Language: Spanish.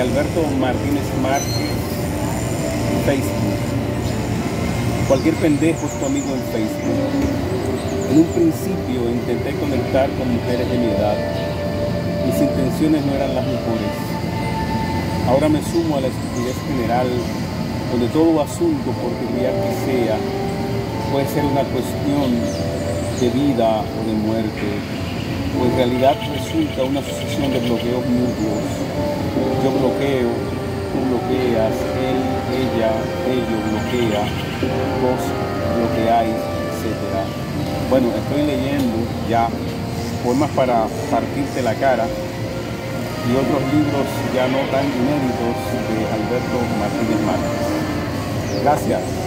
Alberto Martínez Márquez, Facebook. Cualquier pendejo es tu amigo en Facebook. En un principio intenté conectar con mujeres de mi edad. Mis intenciones no eran las mejores. Ahora me sumo a la estupidez general, donde todo asunto, por trivial que sea, puede ser una cuestión de vida o de muerte, o en realidad resulta una sucesión de bloqueos mutuos. Bloqueo, tú bloqueas, él, ella, ello bloquea, vos bloqueáis, etc. Bueno, estoy leyendo ya poemas para partirte la cara y otros libros ya no tan inéditos de Alberto Martínez Márquez. Gracias.